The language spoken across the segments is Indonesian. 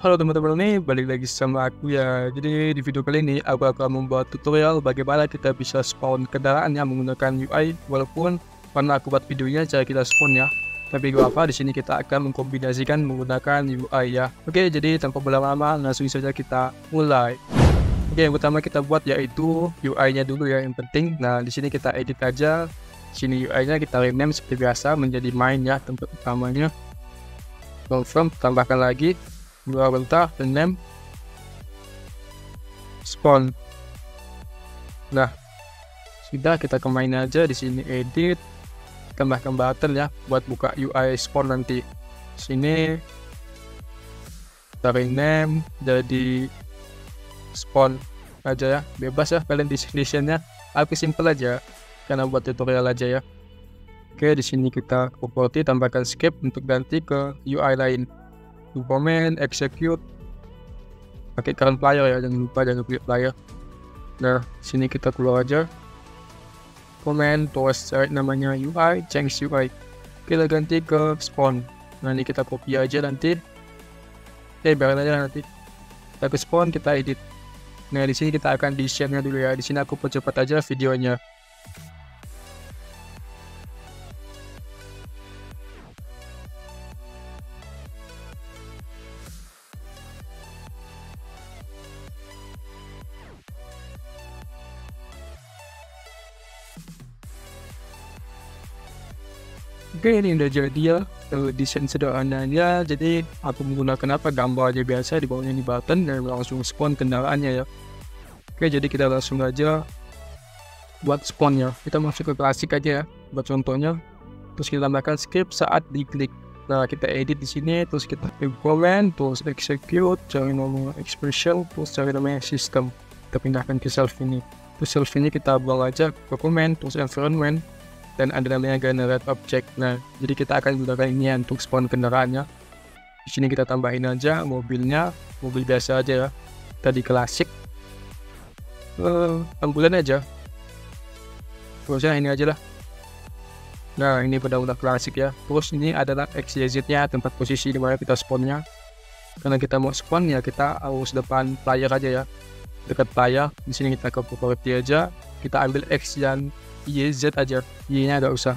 Halo teman-teman nih, balik lagi sama aku ya. Jadi di video kali ini aku akan membuat tutorial bagaimana kita bisa spawn kendaraan yang menggunakan UI walaupun pernah aku buat videonya cara kita spawn ya. Tapi gak apa, di sini kita akan mengkombinasikan menggunakan UI ya. Oke, jadi tanpa berlama-lama langsung saja kita mulai. Oke, yang pertama kita buat yaitu UI-nya dulu ya yang penting. Nah, di sini kita edit aja. Sini UI-nya kita rename seperti biasa menjadi main ya tempat utamanya. Confirm, tambahkan lagi dua bentar rename spawn. Nah sudah kita kemain aja. Di sini edit. Tambahkan button ya buat buka UI spawn nanti. Sini. Kita rename jadi spawn aja ya. Bebas ya kalian definitionnya aku simple aja karena buat tutorial aja ya. Oke di sini kita property tambahkan script untuk ganti ke UI lain to comment, execute pakai current player ya jangan lupa jangan pilih player. Nah sini kita keluar aja. Comment terus cari namanya UI change UI kita ganti ke spawn. Nah ini kita copy aja nanti. Eh biarin aja nanti. Kita ke spawn kita edit. Nah di sini kita akan di share nya dulu ya. Di sini aku percepat aja videonya Oke ini udah jadi ya uh, desain sederhananya jadi aku menggunakan apa? Gambar aja biasa di bawahnya ini button dan langsung spawn kendaraannya ya. Oke jadi kita langsung aja buat spawn ya. Kita masuk ke klasik aja ya buat contohnya. Terus kita tambahkan script saat diklik. Nah kita edit di sini terus kita implement terus execute cari nomor expression terus cari namanya system. Kita pindahkan ke self ini. Terus self ini kita buang aja comment terus environment dan ada namanya generate object. Nah, jadi kita akan gunakan ini untuk spawn kendaraannya. Di sini kita tambahin aja mobilnya, mobil biasa aja ya. Tadi klasik. Uh, ambulan aja. Terusnya ini aja lah. Nah, ini pada udah klasik ya. Terus ini adalah XYZ-nya, tempat posisi di mana kita spawnnya. Karena kita mau spawn ya kita harus depan player aja ya. Dekat player. Di sini kita ke property aja. Kita ambil X dan Y Z aja Y nya gak usah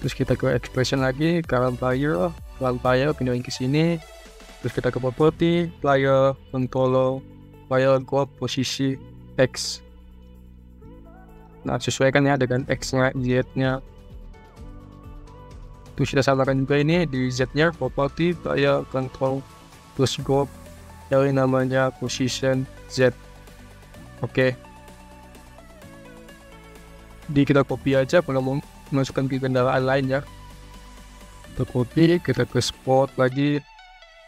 terus kita ke expression lagi current player current player pindahin ke sini terus kita ke property player controller player go posisi X. Nah sesuaikan ya dengan X nya Z nya terus kita samakan juga ini di Z nya property player control terus go dari namanya position Z. Oke okay di kita copy aja kalau mau masukkan ke kendaraan lain ya. Kita copy kita ke spot lagi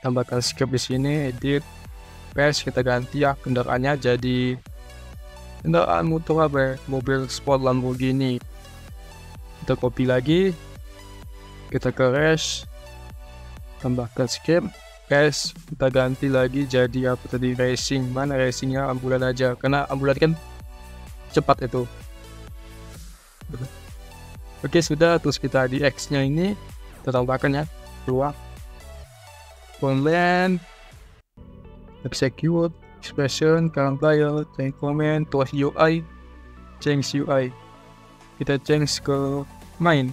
tambahkan script di sini edit paste kita ganti ya kendaraannya jadi kendaraan motor apa ya? mobil sport Lamborghini. Kita copy lagi kita ke res tambahkan script paste kita ganti lagi jadi apa tadi racing. Mana racingnya? Ambulan aja. Karena ambulan kan cepat itu Oke sudah terus kita di X nya ini kita tambahkan ya. Keluar. Content Execute. Expression Current Player Change Comment Terus UI Change UI Kita change ke Main.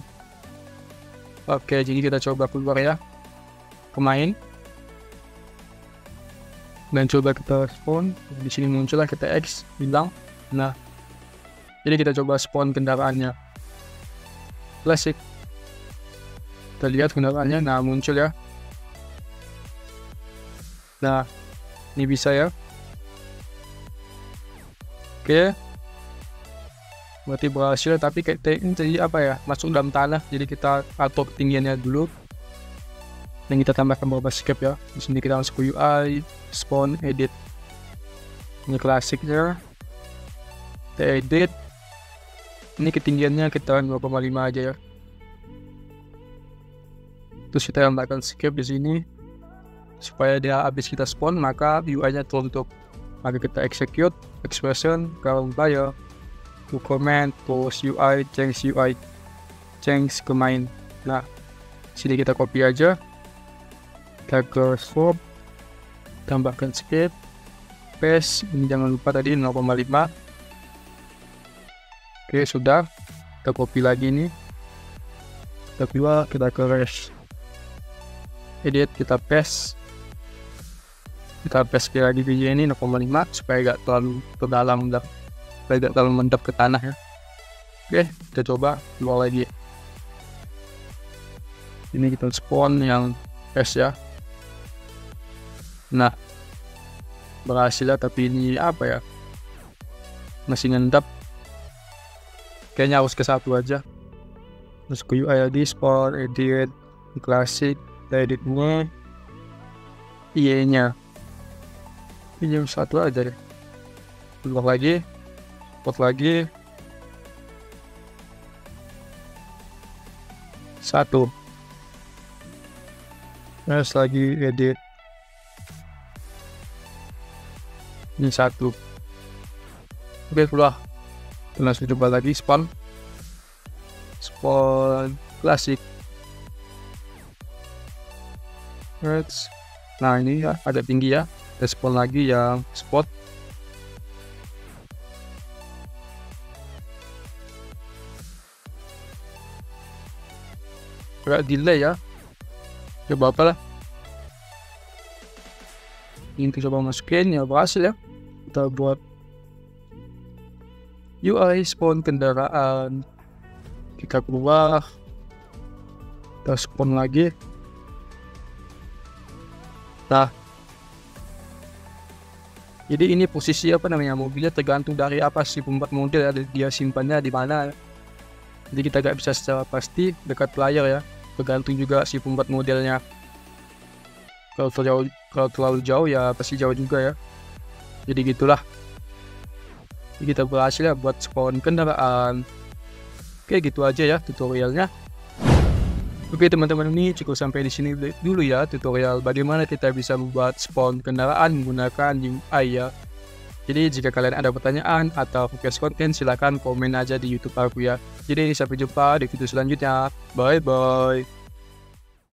Oke jadi kita coba keluar ya. Ke main. Dan coba kita spawn. Di sini muncul lah kita X Bilang Nah jadi kita coba spawn kendaraannya. Classic. Kita lihat kendaraannya, nah muncul ya. Nah, ini bisa ya. Oke. Berarti berhasil, tapi kayak jadi apa ya, masuk dalam tanah. Jadi kita atur ketinggiannya dulu. Dan kita tambahkan beberapa script ya. Di sini kita masuk ke UI, spawn, edit. Ini klasiknya. Kita edit, ini ketinggiannya kita 2,5 aja ya. Terus kita tambahkan skip di sini. Supaya dia habis kita spawn maka UI nya tertutup maka kita execute expression current player. To comment terus UI change UI change ke main nah sini kita copy aja. Kita ke swap. Tambahkan skip. Paste ini jangan lupa tadi 0,5 oke sudah. Kita copy lagi nih. Kita keluar kita ke res. Edit kita paste. Kita paste lagi video ini 0,5 supaya gak terlalu ke dalam supaya gak terlalu mendap ke tanah ya. Oke kita coba keluar lagi. Ini kita spawn yang paste ya. Nah berhasil ya tapi ini apa ya? Masih ngendap kayaknya harus ke satu aja. Terus ke UI sport edit klasik edit ini iya nya ini satu aja deh. Keluar lagi spot lagi. Satu. Terus lagi edit. Ini satu. Oke keluar langsung coba lagi spawn. Spawn klasik Let's. nah ini ya ada tinggi ya. Spawn lagi yang spot. Agak delay ya. Coba apa lah. Ini kita coba masukin ya berhasil ya. Kita buat UI spawn kendaraan. Kita keluar. Kita spawn lagi. Nah. Jadi ini posisi apa namanya? Mobilnya tergantung dari apa sih pembuat model ada dia simpannya di mana. Jadi kita gak bisa secara pasti dekat player ya. Tergantung juga si pembuat modelnya. Kalau terlalu kalau terlalu jauh ya pasti jauh juga ya. Jadi gitulah kita berhasil ya buat spawn kendaraan oke gitu aja ya tutorialnya Oke teman-teman ini cukup sampai di sini dulu ya tutorial bagaimana kita bisa membuat spawn kendaraan menggunakan UI ya. Jadi jika kalian ada pertanyaan atau request konten silahkan komen aja di YouTube aku ya. Jadi sampai jumpa di video selanjutnya. Bye bye.